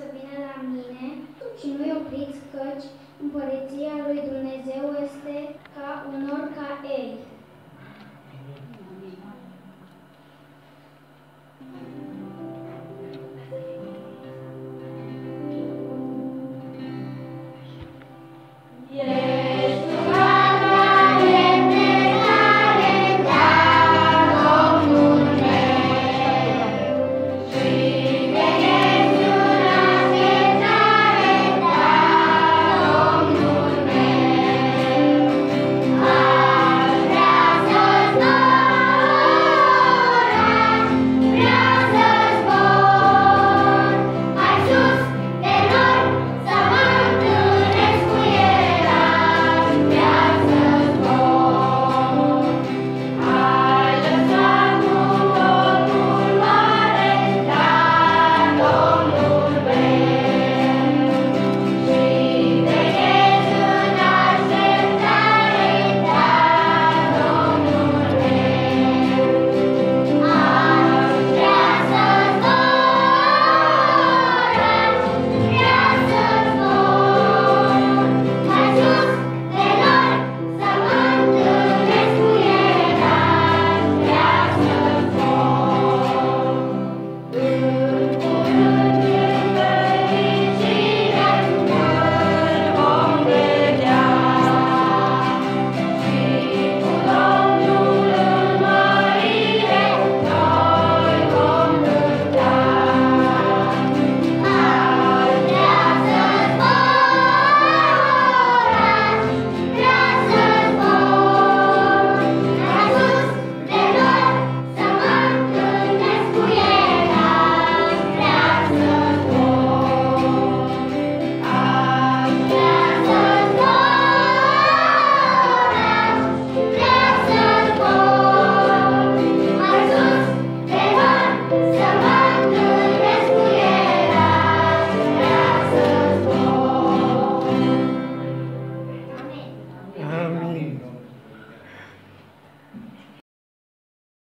să vină la mine și nu-i opriți căci împărăția lui Dumnezeu este ca unor ca ei.